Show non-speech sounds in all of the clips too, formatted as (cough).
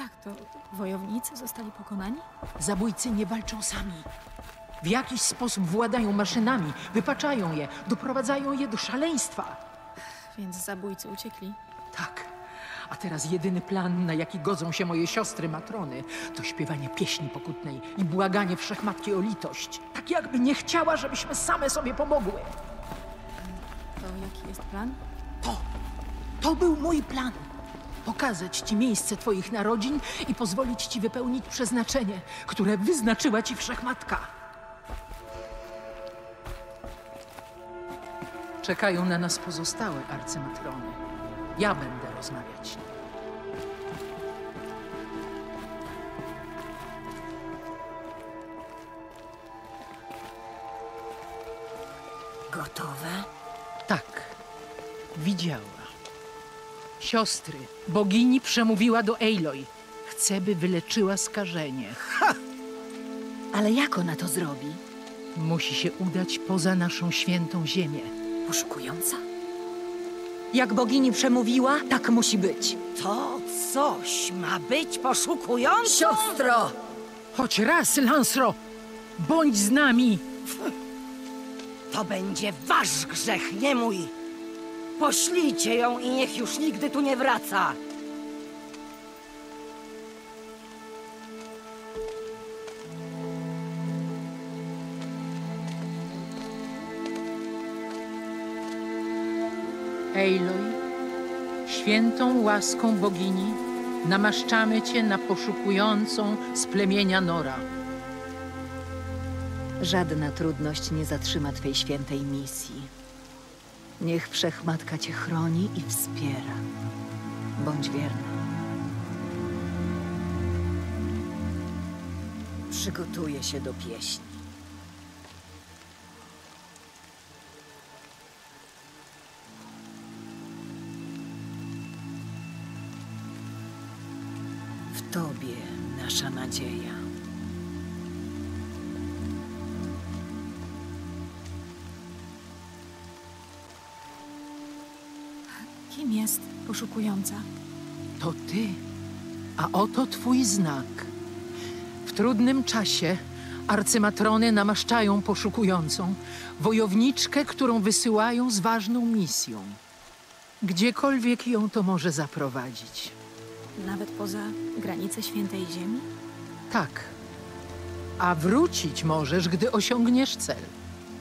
Jak to? Wojownicy zostali pokonani? Zabójcy nie walczą sami. W jakiś sposób władają maszynami, wypaczają je, doprowadzają je do szaleństwa. Więc zabójcy uciekli. Tak. A teraz jedyny plan, na jaki godzą się moje siostry matrony, to śpiewanie pieśni pokutnej i błaganie wszechmatki o litość. Tak jakby nie chciała, żebyśmy same sobie pomogły. To jaki jest plan? To, to był mój plan. Pokazać ci miejsce twoich narodzin i pozwolić ci wypełnić przeznaczenie, które wyznaczyła ci wszechmatka. Czekają na nas pozostałe arcymatrony. Ja będę rozmawiać. Gotowe? Tak, widziała. Siostry, bogini przemówiła do Aloy. Chce, by wyleczyła skażenie. Ale jak ona to zrobi? Musi się udać poza naszą świętą ziemię. Poszukująca? Jak bogini przemówiła, tak musi być. To coś ma być poszukującą? Siostro! Choć raz, Lansro! Bądź z nami! To będzie wasz grzech, nie mój. Poślijcie ją i niech już nigdy tu nie wraca. Aloy, świętą łaską bogini, namaszczamy cię na poszukującą z plemienia Nora. Żadna trudność nie zatrzyma Twej świętej misji. Niech Wszechmatka Cię chroni i wspiera. Bądź wierny. Przygotuję się do pieśni. W Tobie nasza nadzieja. Kim jest poszukująca? To ty, a oto twój znak. W trudnym czasie arcymatrony namaszczają poszukującą wojowniczkę, którą wysyłają z ważną misją. Gdziekolwiek ją to może zaprowadzić. Nawet poza granice świętej ziemi? Tak. A wrócić możesz, gdy osiągniesz cel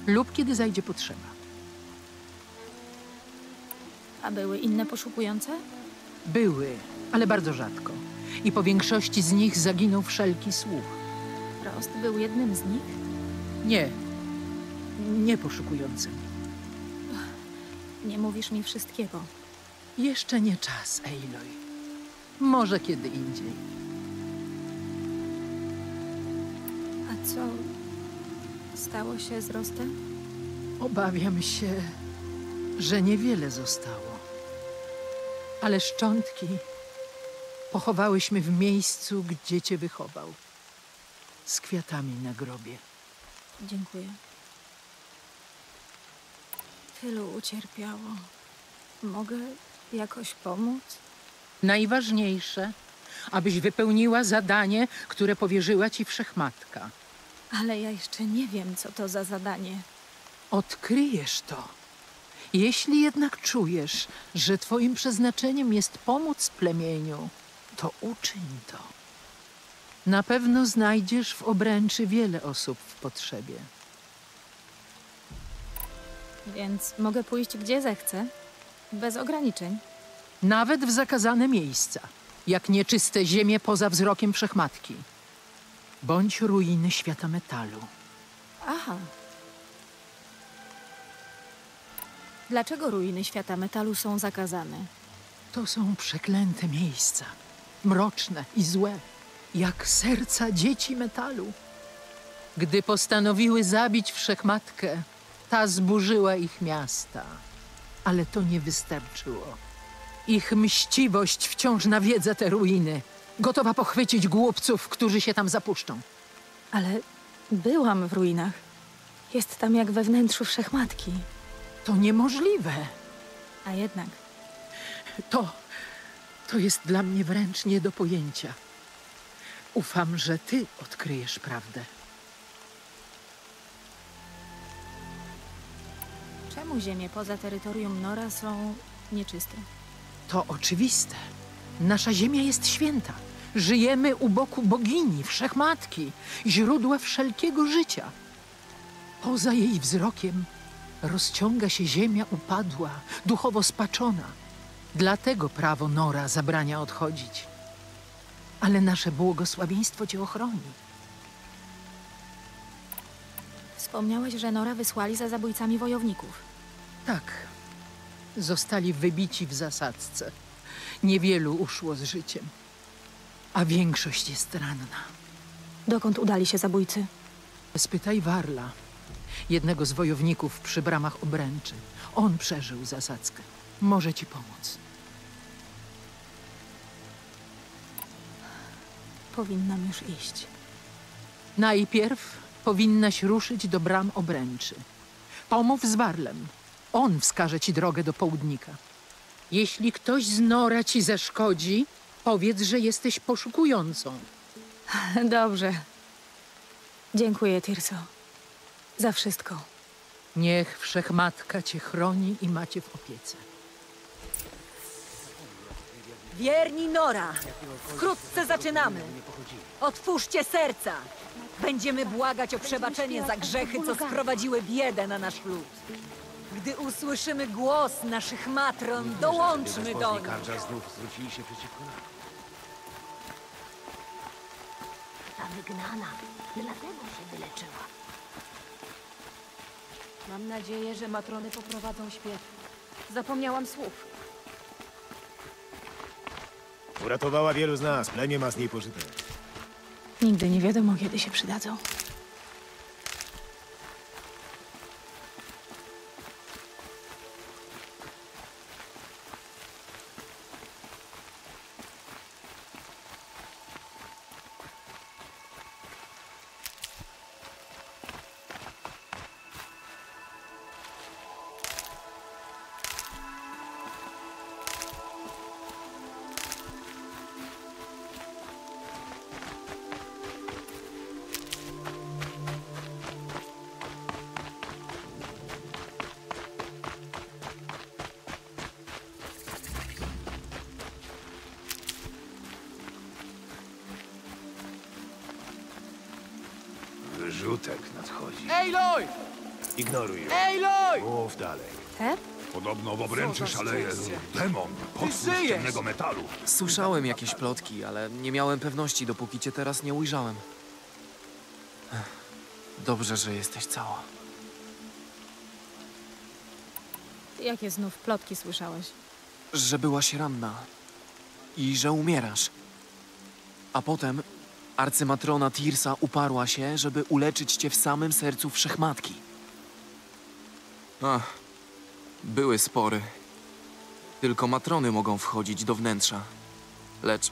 lub kiedy zajdzie potrzeba. A były inne poszukujące? Były, ale bardzo rzadko. I po większości z nich zaginął wszelki słuch. Rost był jednym z nich? Nie, nie poszukującym. Nie mówisz mi wszystkiego. Jeszcze nie czas, Aloy. Może kiedy indziej. A co stało się z Rostem? Obawiam się, że niewiele zostało. Ale szczątki pochowałyśmy w miejscu, gdzie cię wychował. Z kwiatami na grobie. Dziękuję. Tylu ucierpiało. Mogę jakoś pomóc? Najważniejsze, abyś wypełniła zadanie, które powierzyła ci wszechmatka. Ale ja jeszcze nie wiem, co to za zadanie. Odkryjesz to. Jeśli jednak czujesz, że twoim przeznaczeniem jest pomóc plemieniu, to uczyń to. Na pewno znajdziesz w obręczy wiele osób w potrzebie. Więc mogę pójść gdzie zechcę? Bez ograniczeń. Nawet w zakazane miejsca, jak nieczyste ziemie poza wzrokiem wszechmatki. Bądź ruiny świata metalu. Aha. Dlaczego ruiny świata metalu są zakazane? To są przeklęte miejsca, mroczne i złe, jak serca dzieci metalu. Gdy postanowiły zabić wszechmatkę, ta zburzyła ich miasta. Ale to nie wystarczyło. Ich mściwość wciąż nawiedza te ruiny, gotowa pochwycić głupców, którzy się tam zapuszczą. Ale byłam w ruinach. Jest tam jak we wnętrzu wszechmatki. To niemożliwe. A jednak To. To jest dla mnie wręcz nie do pojęcia. Ufam, że ty odkryjesz prawdę. Czemu ziemie poza terytorium Nora są nieczyste? To oczywiste. Nasza ziemia jest święta. Żyjemy u boku bogini, wszechmatki, źródła wszelkiego życia. Poza jej wzrokiem rozciąga się ziemia upadła, duchowo spaczona. Dlatego prawo Nora zabrania odchodzić. Ale nasze błogosławieństwo cię ochroni. Wspomniałeś, że Nora wysłali za zabójcami wojowników. Tak, zostali wybici w zasadzce. Niewielu uszło z życiem, a większość jest ranna. Dokąd udali się zabójcy? Spytaj Warla, jednego z wojowników przy bramach obręczy. On przeżył zasadzkę. Może ci pomóc. Powinnam już iść. Najpierw powinnaś ruszyć do bram obręczy. Pomów z Warlem. On wskaże ci drogę do południka. Jeśli ktoś z Nora ci zaszkodzi, powiedz, że jesteś poszukującą. Dobrze. Dziękuję, Tirso. Za wszystko. Niech Wszechmatka cię chroni i macie w opiece. Wierni Nora, wkrótce zaczynamy. Otwórzcie serca. Będziemy błagać o przebaczenie za grzechy, co sprowadziły biedę na nasz lud. Gdy usłyszymy głos naszych matron, dołączmy do nich. Kardża znów zwrócili się przeciwko nam. Ta wygnana, dlatego się wyleczyła. Mam nadzieję, że matrony poprowadzą śpiew. Zapomniałam słów. Uratowała wielu z nas, plemię ma z niej pożytek. Nigdy nie wiadomo, kiedy się przydadzą. Wyrzutek nadchodzi. Ejloj! Ignoruj ją. Ejloj! Mów dalej. Tep? Podobno w obręczy szaleje demon, potwór z ciemnego metalu. Słyszałem jakieś plotki, ale nie miałem pewności, dopóki cię teraz nie ujrzałem. Dobrze, że jesteś cała. Jakie znów plotki słyszałeś? Że byłaś ranna i że umierasz. A potem arcymatrona Tirsa uparła się, żeby uleczyć cię w samym sercu wszechmatki. Ach, były spory. Tylko matrony mogą wchodzić do wnętrza. Lecz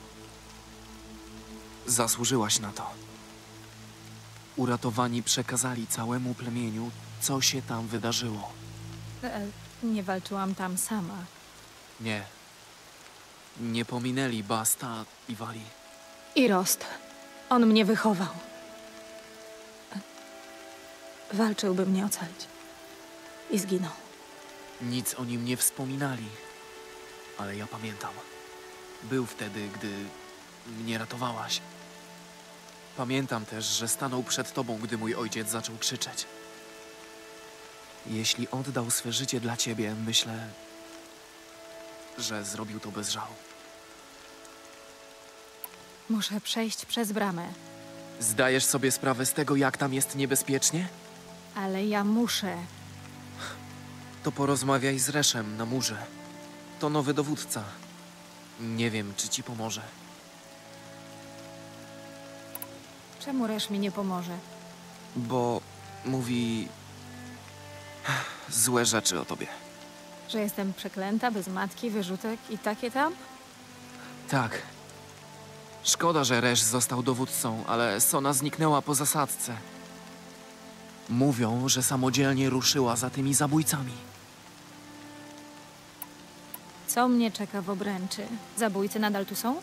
zasłużyłaś na to. Uratowani przekazali całemu plemieniu, co się tam wydarzyło. E, nie walczyłam tam sama. Nie. Nie pominęli Basta i Wali. I Rost. On mnie wychował. E, Walczył, by mnie ocalić. I zginął. Nic o nim nie wspominali, ale ja pamiętam. Był wtedy, gdy mnie ratowałaś. Pamiętam też, że stanął przed tobą, gdy mój ojciec zaczął krzyczeć. Jeśli oddał swe życie dla ciebie, myślę, że zrobił to bez żału. Muszę przejść przez bramę. Zdajesz sobie sprawę z tego, jak tam jest niebezpiecznie? Ale ja muszę. To porozmawiaj z Reszem na murze. To nowy dowódca. Nie wiem, czy ci pomoże. Czemu Resz mi nie pomoże? Bo mówi złe rzeczy o tobie. Że jestem przeklęta, bez matki, wyrzutek i takie tam? Tak. Szkoda, że Resz został dowódcą, ale Sona zniknęła po zasadzce. Mówią, że samodzielnie ruszyła za tymi zabójcami. Co mnie czeka w obręczy? Zabójcy nadal tu są?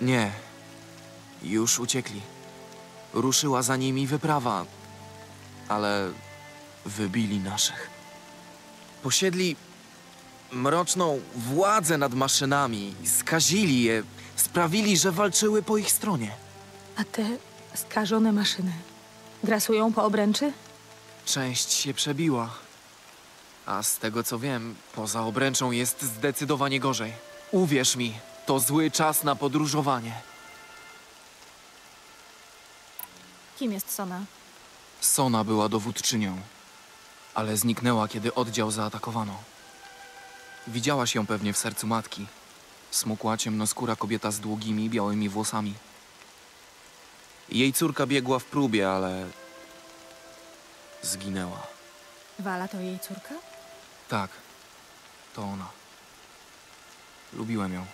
Nie. Już uciekli. Ruszyła za nimi wyprawa, ale wybili naszych. Posiedli mroczną władzę nad maszynami, skazili je, sprawili, że walczyły po ich stronie. A te skażone maszyny grasują po obręczy? Część się przebiła. A z tego co wiem, poza obręczą jest zdecydowanie gorzej. Uwierz mi, to zły czas na podróżowanie. Kim jest Sona? Sona była dowódczynią, ale zniknęła, kiedy oddział zaatakowano. Widziałaś ją pewnie w sercu matki. Smukła ciemnoskóra kobieta z długimi, białymi włosami. Jej córka biegła w próbie, ale zginęła. Wala to jej córka? Tak, to ona. Lubiłem ją.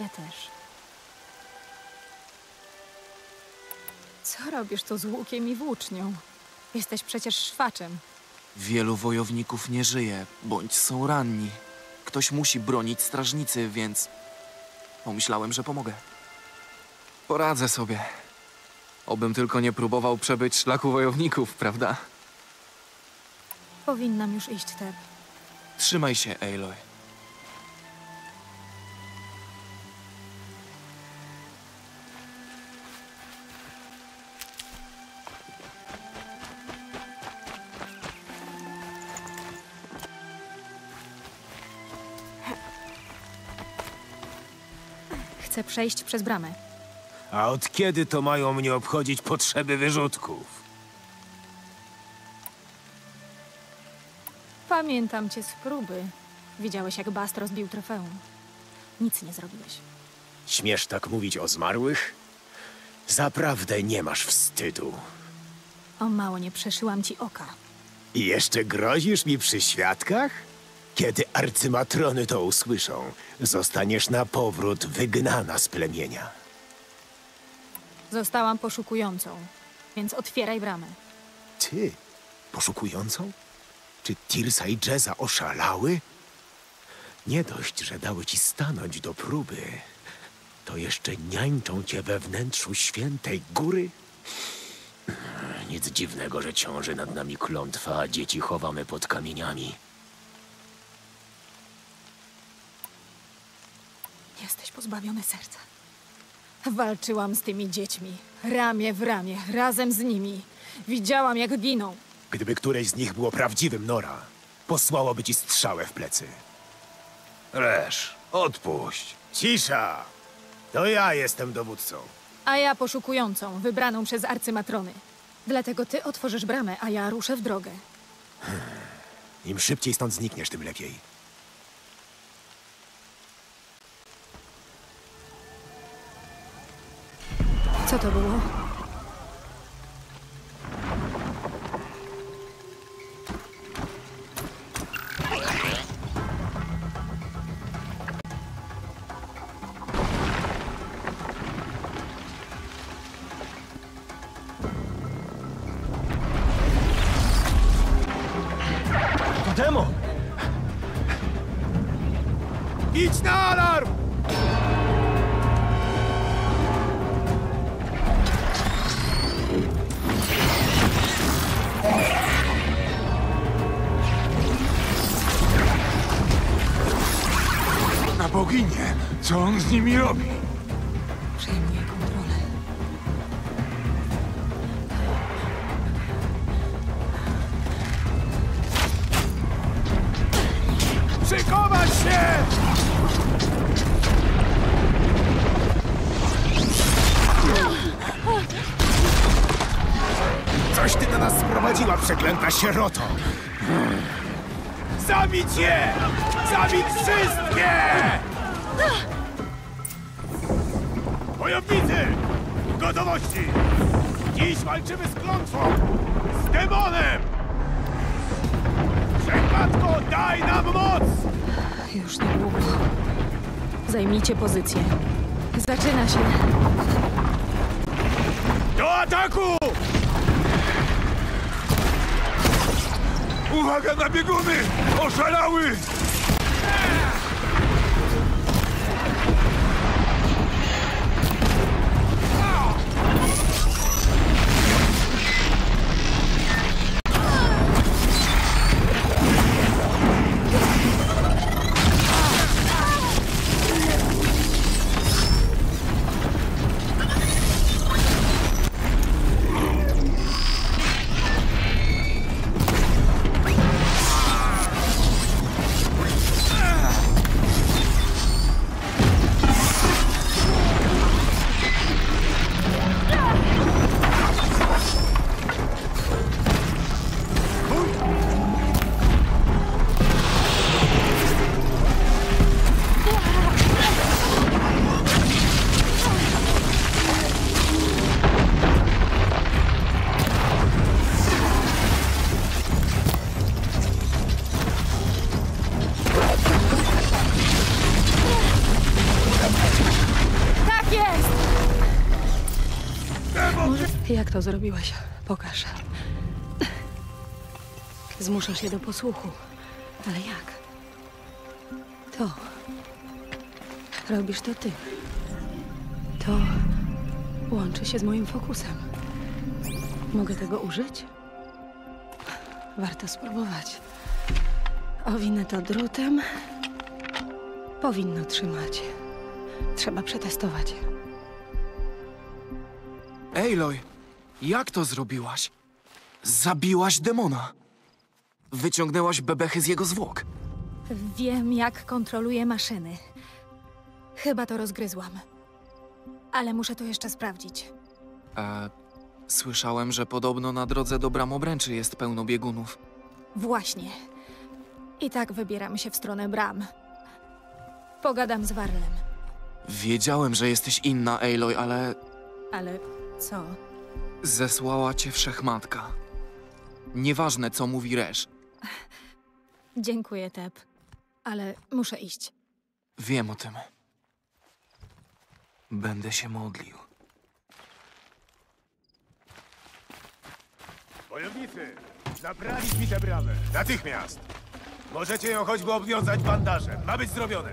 Ja też. Co robisz tu z łukiem i włócznią? Jesteś przecież szwaczem. Wielu wojowników nie żyje, bądź są ranni. Ktoś musi bronić strażnicy, więc pomyślałem, że pomogę. Poradzę sobie. Obym tylko nie próbował przebyć szlaku wojowników, prawda? Powinnam już iść, Teb. Trzymaj się, Aloy. Przejść przez bramę. A od kiedy to mają mnie obchodzić potrzeby wyrzutków? Pamiętam cię z próby. Widziałeś, jak Bast rozbił trofeum. Nic nie zrobiłeś. Śmiesz tak mówić o zmarłych? Zaprawdę nie masz wstydu. O mało nie przeszyłam ci oka. I jeszcze grozisz mi przy świadkach? Kiedy arcymatrony to usłyszą, zostaniesz na powrót wygnana z plemienia. Zostałam poszukującą, więc otwieraj bramę. Ty, poszukującą? Czy Tirsa i Jeza oszalały? Nie dość, że dały ci stanąć do próby, to jeszcze niańczą cię we wnętrzu świętej góry? Nic dziwnego, że ciąży nad nami klątwa, a dzieci chowamy pod kamieniami. Jesteś pozbawiony serca. Walczyłam z tymi dziećmi, ramię w ramię, razem z nimi. Widziałam, jak giną. Gdyby któreś z nich było prawdziwym Nora, posłałoby ci strzałę w plecy. Resz, odpuść. Cisza! To ja jestem dowódcą. A ja poszukującą, wybraną przez arcymatrony. Dlatego ty otworzysz bramę, a ja ruszę w drogę. Im szybciej stąd znikniesz, tym lepiej. Co to było? Sieroto! Zabić je! Zabić wszystkie! Wojownicy! Gotowości! Dziś walczymy z klątwą! Z demonem! Wszechmatko, daj nam moc! Już niedługo. Zajmijcie pozycję. Zaczyna się. Do ataku! Uwaga na bieguny! Oszalały! Jak to zrobiłeś? Pokaż. Zmuszasz je do posłuchu. Ale jak? To. Robisz to ty. To łączy się z moim fokusem. Mogę tego użyć? Warto spróbować. Owinę to drutem. Powinno trzymać. Trzeba przetestować. Aloy, jak to zrobiłaś? Zabiłaś demona. Wyciągnęłaś bebechy z jego zwłok. Wiem, jak kontroluję maszyny. Chyba to rozgryzłam. Ale muszę to jeszcze sprawdzić. E, słyszałem, że podobno na drodze do bram obręczy jest pełno biegunów. Właśnie. I tak wybieram się w stronę bram. Pogadam z Warlem. Wiedziałem, że jesteś inna, Aloy, ale Ale co? Zesłała cię wszechmatka. Nieważne, co mówi Resz. Dziękuję, Tep. Ale muszę iść. Wiem o tym. Będę się modlił. Wojownicy, mi tę bramę. Natychmiast. Możecie ją choćby obwiązać bandażem. Ma być zrobione.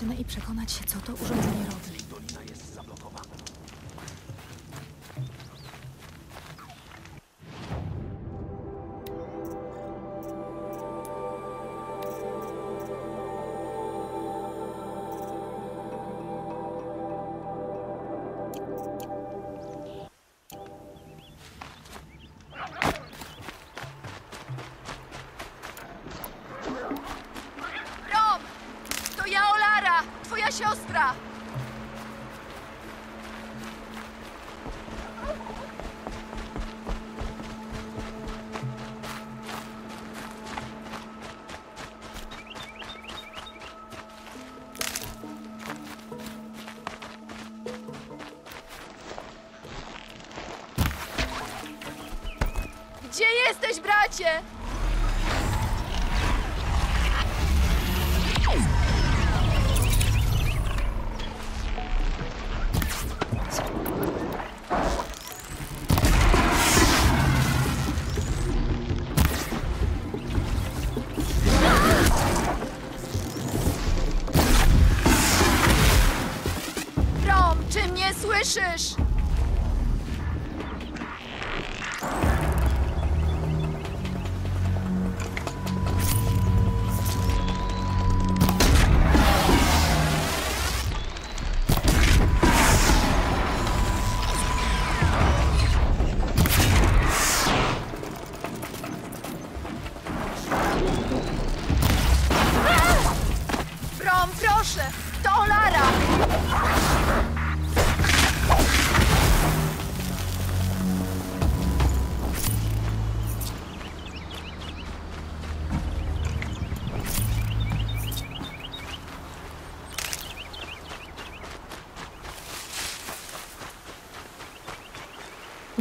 Maszynę i przekonać się, co to urządzenie robi. Jesteś,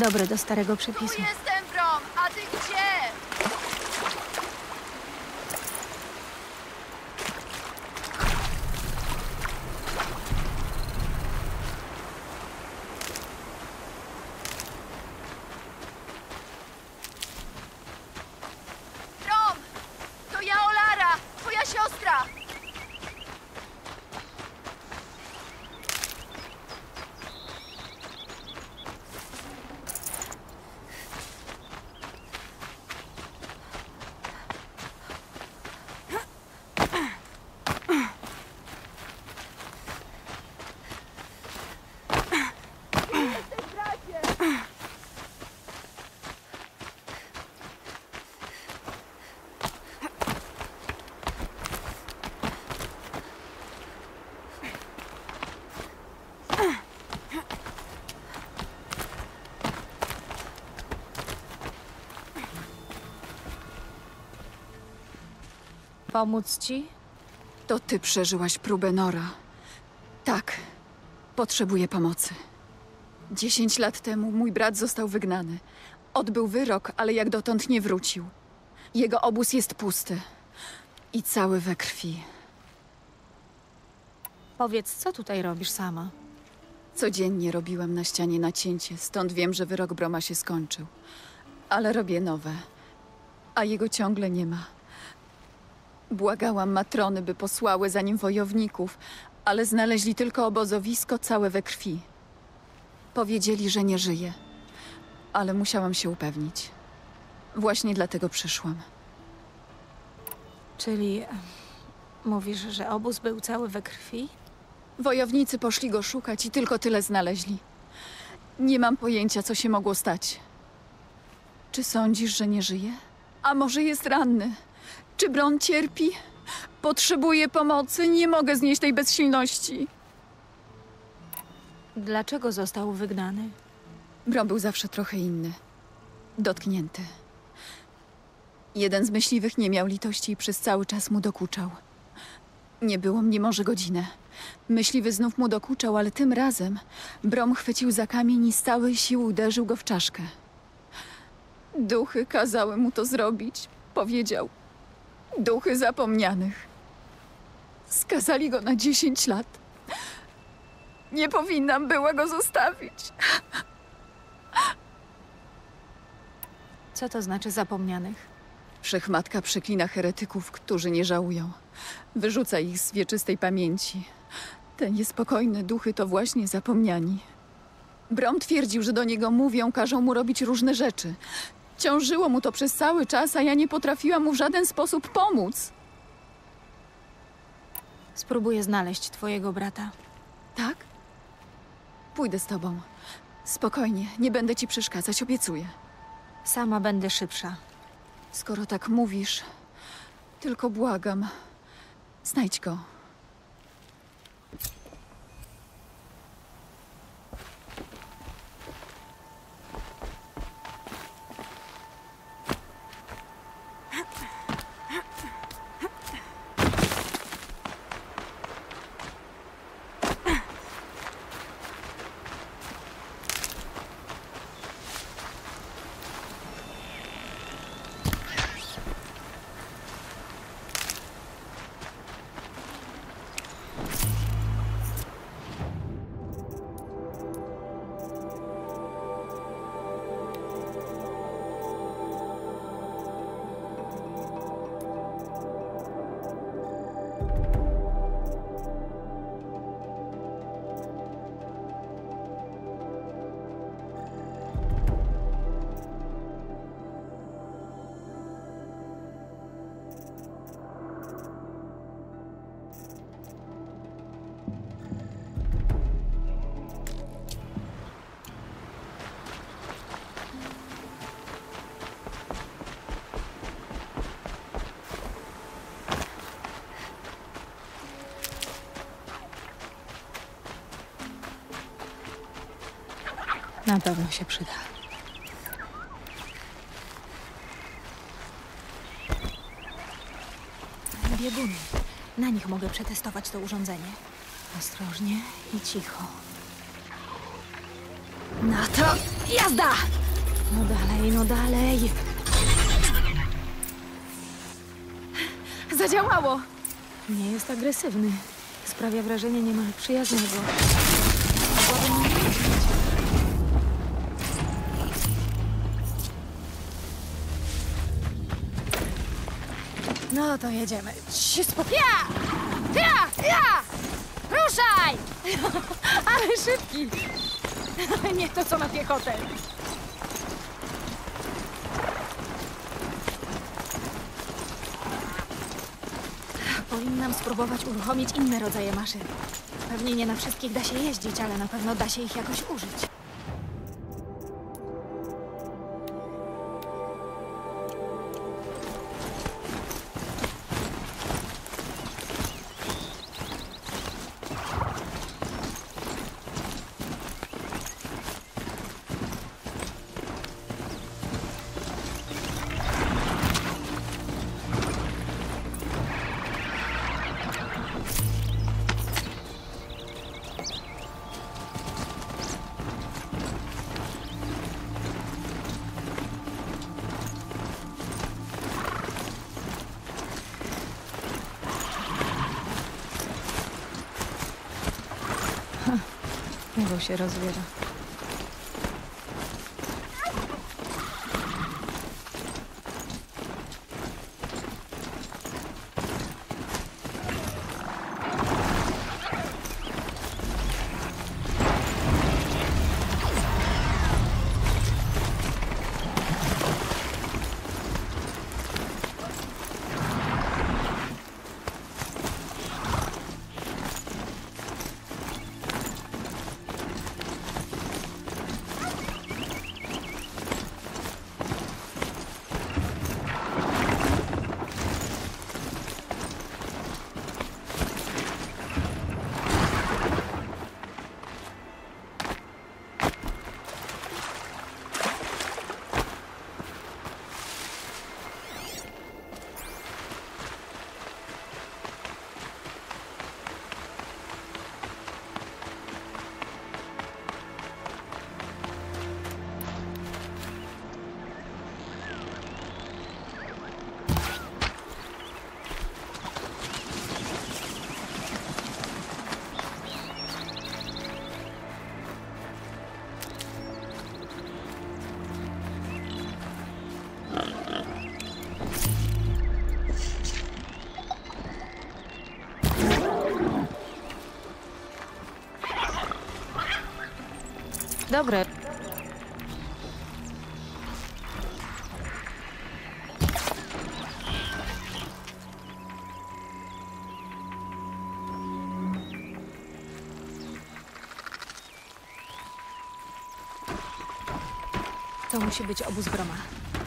Dobre do starego przepisu. jestem, Brom! A ty gdzie? Brom! To ja, Olara! Twoja siostra! Pomóc ci? To ty przeżyłaś próbę Nora. Tak, potrzebuję pomocy. Dziesięć lat temu mój brat został wygnany. Odbył wyrok, ale jak dotąd nie wrócił. Jego obóz jest pusty i cały we krwi. Powiedz, co tutaj robisz sama? Codziennie robiłam na ścianie nacięcie, stąd wiem, że wyrok Broma się skończył. Ale robię nowe, a jego ciągle nie ma. Błagałam matrony, by posłały za nim wojowników, ale znaleźli tylko obozowisko całe we krwi. Powiedzieli, że nie żyje, ale musiałam się upewnić. Właśnie dlatego przyszłam. Czyli mówisz, że obóz był cały we krwi? Wojownicy poszli go szukać i tylko tyle znaleźli. Nie mam pojęcia, co się mogło stać. Czy sądzisz, że nie żyje? A może jest ranny? Czy Bron cierpi? Potrzebuję pomocy, nie mogę znieść tej bezsilności. Dlaczego został wygnany? Bron był zawsze trochę inny. Dotknięty. Jeden z myśliwych nie miał litości i przez cały czas mu dokuczał. Nie było mnie może godzinę. Myśliwy znów mu dokuczał, ale tym razem Brom chwycił za kamień i z całej siły uderzył go w czaszkę. Duchy kazały mu to zrobić, powiedział. Duchy zapomnianych. Skazali go na dziesięć lat. Nie powinnam była go zostawić. Co to znaczy zapomnianych? Wszechmatka przeklina heretyków, którzy nie żałują. Wyrzuca ich z wieczystej pamięci. Te niespokojne duchy to właśnie zapomniani. Brom twierdził, że do niego mówią, każą mu robić różne rzeczy. Ciążyło mu to przez cały czas, a ja nie potrafiłam mu w żaden sposób pomóc. Spróbuję znaleźć twojego brata. Tak? Pójdę z tobą. Spokojnie, nie będę ci przeszkadzać, obiecuję. Sama będę szybsza. Skoro tak mówisz, tylko błagam. Znajdź go. Na pewno się przyda. Bieguny. Na nich mogę przetestować to urządzenie. Ostrożnie i cicho. Na to Jazda! No dalej, no dalej. Zadziałało! Nie jest agresywny. Sprawia wrażenie niemal przyjaznego. No to jedziemy. Ja! Ja! Ja! Ruszaj! (laughs) Ale szybki! (laughs) Nie to co na piechotę. Powinnam spróbować uruchomić inne rodzaje maszyn. Pewnie nie na wszystkich da się jeździć, ale na pewno da się ich jakoś użyć. развели. Dobre. To musi być obóz Broma.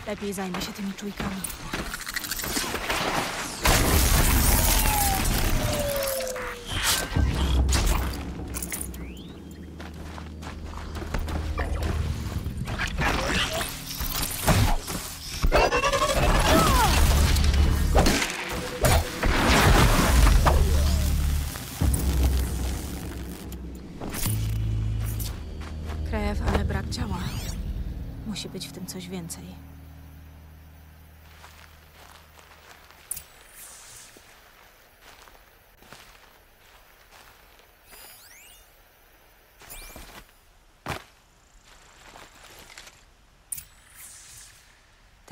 Lepiej zajmę się tymi czujkami.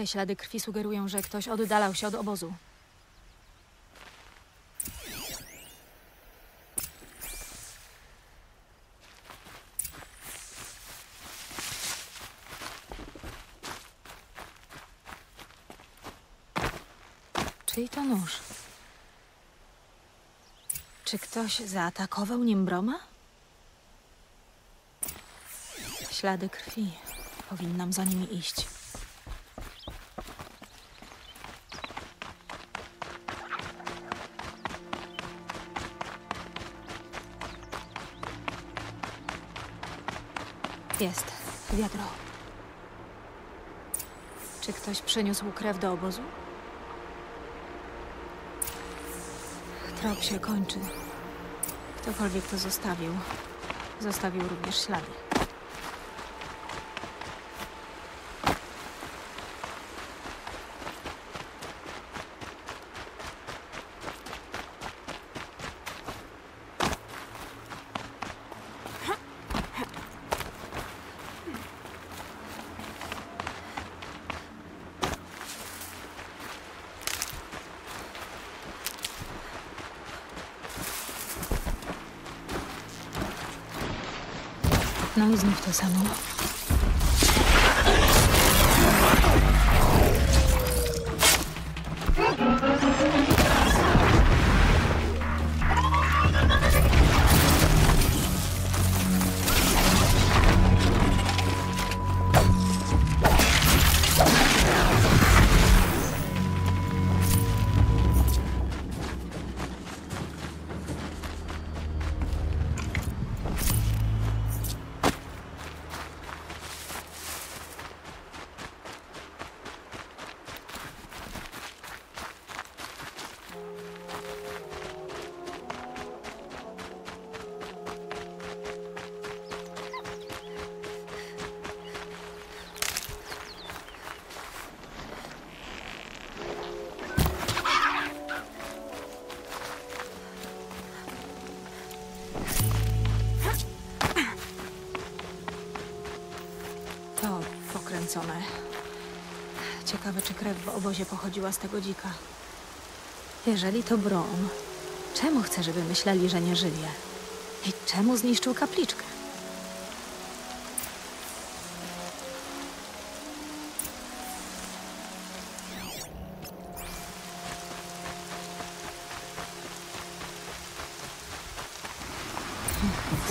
Te ślady krwi sugerują, że ktoś oddalał się od obozu. Czyj to nóż? Czy ktoś zaatakował nim Broma? Ślady krwi. Powinnam za nimi iść. Jest. Wiadro. Czy ktoś przyniósł krew do obozu? Trop się kończy. Ktokolwiek to zostawił, zostawił również ślady. 水野太さも krew w obozie pochodziła z tego dzika. Jeżeli to Brom, czemu chce, żeby myśleli, że nie żyje? I czemu zniszczył kapliczkę?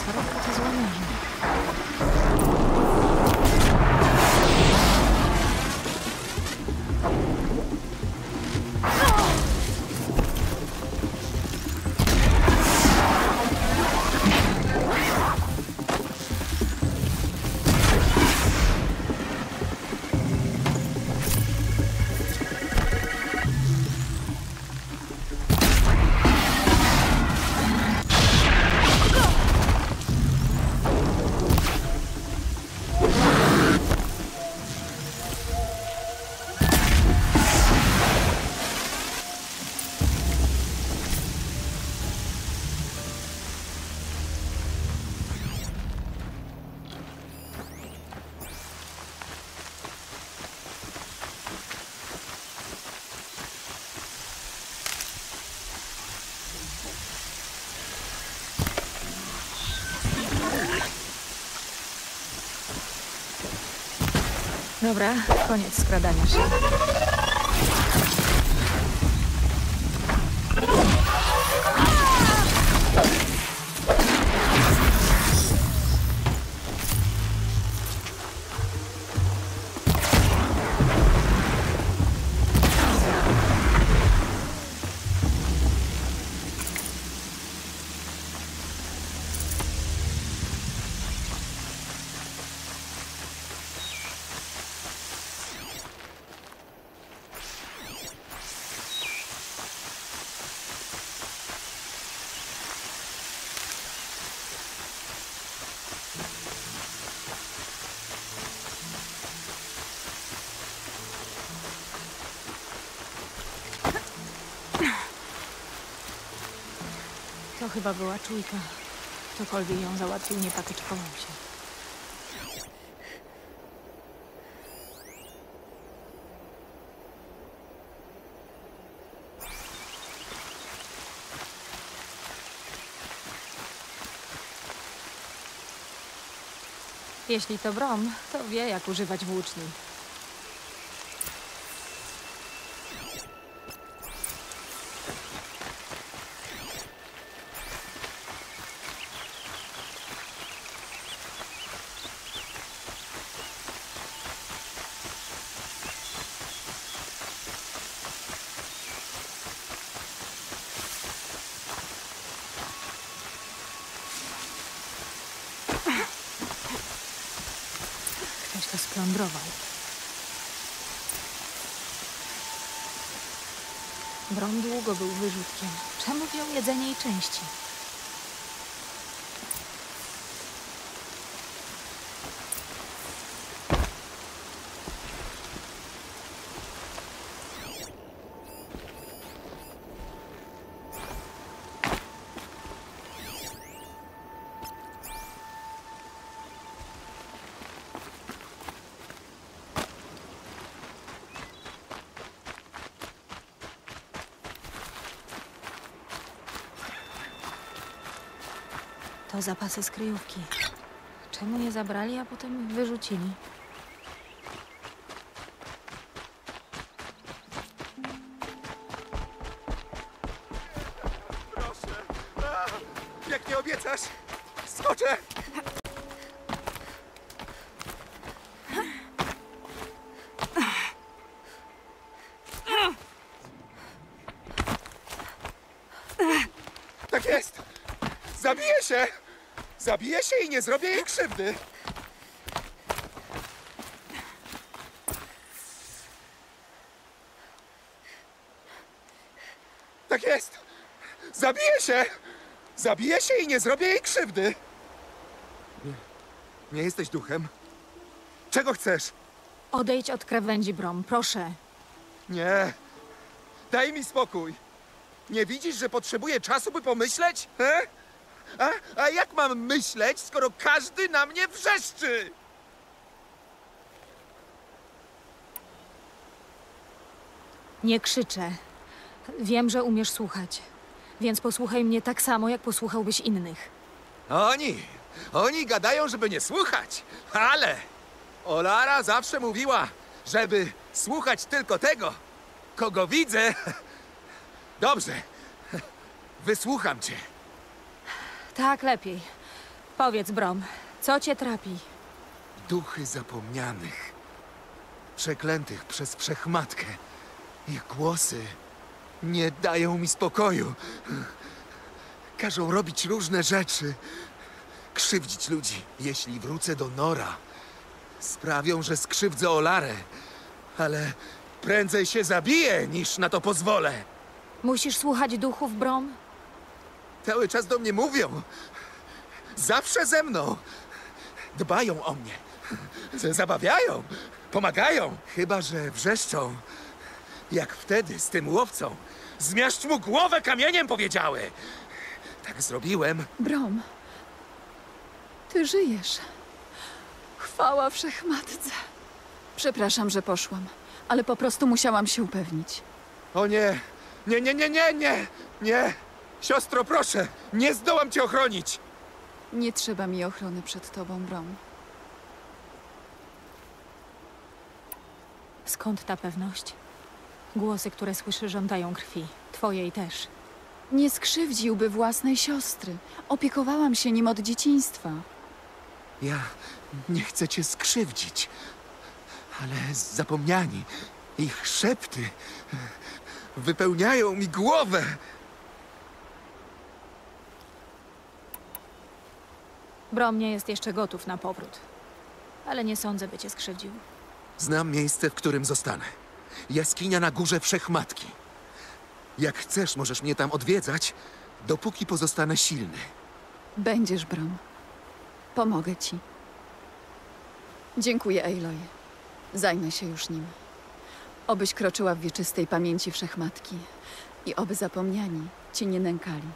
Zarobka to złamierze. Dobra, koniec skradania się. To chyba była czujka. Ktokolwiek ją załatwił, nie patyczkował się. Jeśli to Brom, to wie, jak używać włóczni. Splądrował. Brom długo był wyrzutkiem. Czemu wziął jedzenie i części? Zapasy z kryjówki. Czemu nie zabrali, a potem wyrzucili? Jak nie obiecasz, skoczę! Zabiję się i nie zrobię jej krzywdy! Tak jest! Zabiję się! Zabiję się i nie zrobię jej krzywdy! Nie, nie jesteś duchem? Czego chcesz? Odejdź od krawędzi, Brom, proszę. Nie. Daj mi spokój. Nie widzisz, że potrzebuję czasu, by pomyśleć? He? A, a jak mam myśleć, skoro każdy na mnie wrzeszczy? Nie krzyczę. Wiem, że umiesz słuchać. Więc posłuchaj mnie tak samo, jak posłuchałbyś innych. Oni, oni gadają, żeby nie słuchać, ale Olara zawsze mówiła, żeby słuchać tylko tego, kogo widzę. (laughs) Dobrze, (laughs) wysłucham cię. Tak, lepiej. Powiedz, Brom, co cię trapi? Duchy zapomnianych, przeklętych przez wszechmatkę. Ich głosy nie dają mi spokoju. Każą robić różne rzeczy, krzywdzić ludzi. Jeśli wrócę do Nora, sprawią, że skrzywdzę Olarę, ale prędzej się zabiję, niż na to pozwolę. Musisz słuchać duchów, Brom? Cały czas do mnie mówią. Zawsze ze mną. Dbają o mnie. Z- Zabawiają. Pomagają. Chyba, że wrzeszczą. Jak wtedy z tym łowcą. Zmiażdż mu głowę kamieniem, powiedziały. Tak zrobiłem. Brom, ty żyjesz. Chwała wszechmatce. Przepraszam, że poszłam, ale po prostu musiałam się upewnić. O nie. Nie, nie, nie, nie, nie. Nie. Siostro, proszę. Nie zdołam cię ochronić. Nie trzeba mi ochrony przed tobą, Brom. Skąd ta pewność? Głosy, które słyszy, żądają krwi. Twojej też. Nie skrzywdziłby własnej siostry. Opiekowałam się nim od dzieciństwa. Ja nie chcę cię skrzywdzić, ale zapomniani, ich szepty wypełniają mi głowę. Brom nie jest jeszcze gotów na powrót. Ale nie sądzę, by cię skrzywdził. Znam miejsce, w którym zostanę. Jaskinia na górze Wszechmatki. Jak chcesz, możesz mnie tam odwiedzać, dopóki pozostanę silny. Będziesz, Brom. Pomogę ci. Dziękuję, Aloy. Zajmę się już nim. Obyś kroczyła w wieczystej pamięci Wszechmatki i oby zapomniani cię nie nękali.